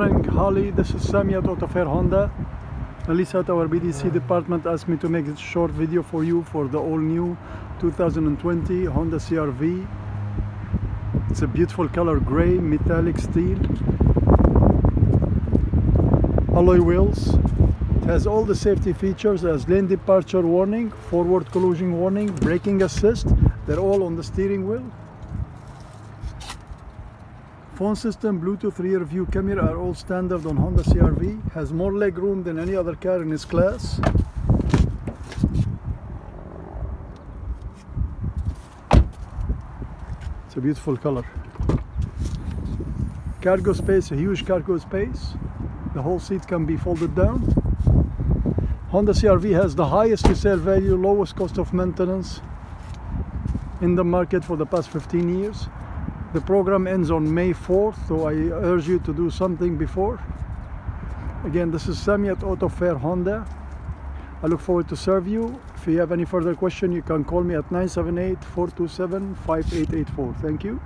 morning, Holly. This is Sammy at Auto Fair Honda. Elisa at our BDC department asked me to make this short video for you for the all new 2020 Honda CRV. It's a beautiful color gray metallic steel. Alloy wheels. It has all the safety features as lane departure warning, forward collision warning, braking assist. They're all on the steering wheel phone system, Bluetooth rear view camera are all standard on Honda CRV. Has more leg room than any other car in its class. It's a beautiful color. Cargo space, a huge cargo space. The whole seat can be folded down. Honda CRV has the highest resale value, lowest cost of maintenance in the market for the past 15 years. The program ends on May 4th, so I urge you to do something before. Again, this is Sammy at Auto Fair Honda. I look forward to serve you. If you have any further question, you can call me at 978-427-5884. Thank you.